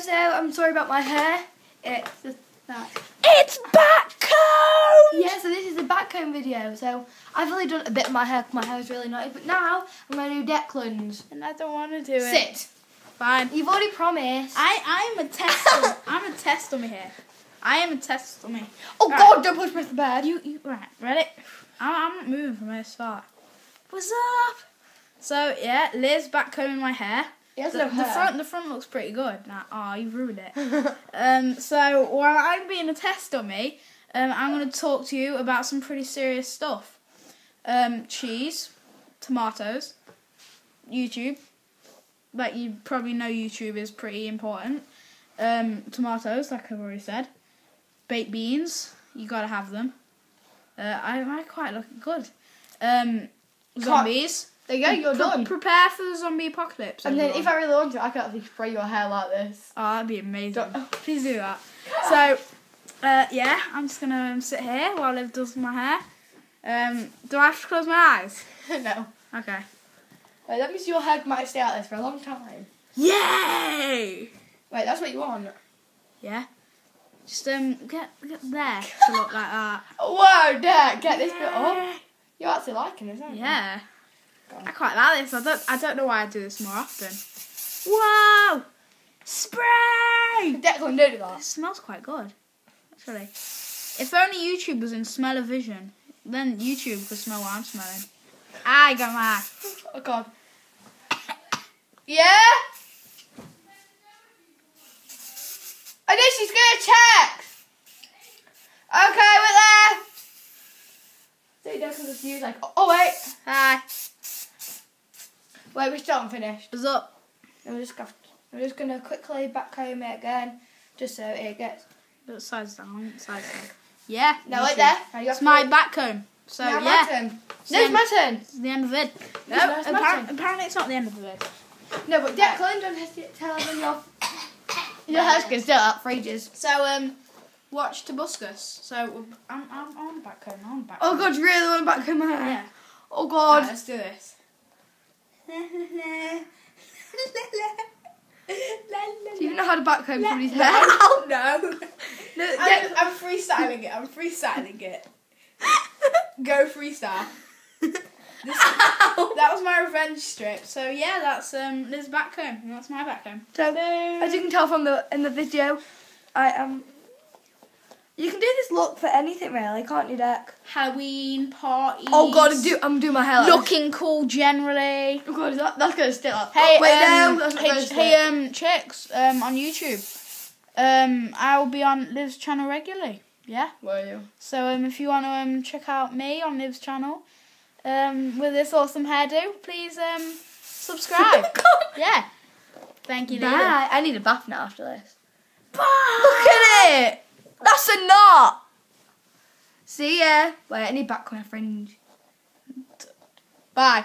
so I'm sorry about my hair. It's just that. It's back comb. Yeah, so this is a back comb video. So I've only done a bit of my hair. My hair's really naughty, but now I'm gonna do Declan's. And I don't want to do it. Sit. Fine. You've already promised. I I'm a test. I'm a test dummy here. I am a test dummy. oh Right. God! Don't push me the bed. You you right? Ready? I'm, I'm not moving from where I start. What's up? So yeah, Liv's back combing my hair. The, the front the front looks pretty good. Now, oh, you ruined it. um, so while I'm being a test dummy, um, I'm going to talk to you about some pretty serious stuff. Um, cheese, tomatoes, YouTube. Like you probably know, YouTube is pretty important. Um, tomatoes, like I've already said. Baked beans, you gotta have them. Uh, I, I quite look good. Um, zombies. There you go. You're Pre- done. Prepare for the zombie apocalypse. And then if I really want to, I can actually spray your hair like this. Oh, that'd be amazing. Don't- Please do that. So, uh, yeah, I'm just gonna um, sit here while Liv does my hair. Um, do I have to close my eyes? no. Okay. Wait, that means your hair might stay out this for a long time. Yay! Wait, that's what you want. Yeah. Just um, get get there to look like that. Whoa, Dad, get this bit up. You're actually liking this, aren't you? Yeah. I quite like this. I don't. I don't know why I do this more often. Whoa! Spray! Declan, don't do that. It smells quite good, actually. If only YouTube was in smell of vision, then YouTube could smell what I'm smelling. I got my. Oh God. Yeah. I know she's gonna check. Okay, we're there. So Declan just use like, oh wait, Hi. Wait, we're still not finished. What's up? And we're just gonna, we're just gonna quickly back comb it again, just so it gets. Put sides down. Sides down. Yeah. No, should. there. Now you It's my back comb. So Now yeah. my turn. It's No, it's my turn. It's the end of it. No, No, it's turn. apparently it's not the end of the vid. No, but Declan, don't hesitate to tell them your. Your hair's stay up for ages. So um, watch Tobuscus. So I'm I'm on the back comb. I'm on the back. Oh comb. God, you really want to back hair? Yeah. Oh Right, God. let's do this. Do you know how to back comb somebody's hair? Oh no! No, I'm, I'm freestyling it. I'm freestyling it. Go freestyle. This, that was my revenge strip. So yeah, that's um Liv's back home. And that's my back home. So, as you can tell from the in the video, I am. You can do this look for anything really, can't you, Deck? Halloween parties. Oh God, I'm, do, I'm doing my hair. Like looking cool generally. Oh God, is that, that's gonna stick up. Hey, wait, um, no, that's hey, hey, um, chicks, um, on YouTube. Um, I'll be on Liv's channel regularly. Yeah. Were you? So um, if you want to um check out me on Liv's channel, um, with this awesome hairdo, please um subscribe. yeah. Thank you. Liv. Bye. I need a bath now after this. Bye. Look at it. That's a knot. See ya. Wait, I need back my fringe. Bye.